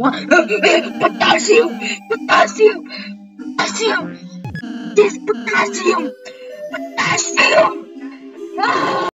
Potassium! Potassium! Potassium! This potassium! Potassium!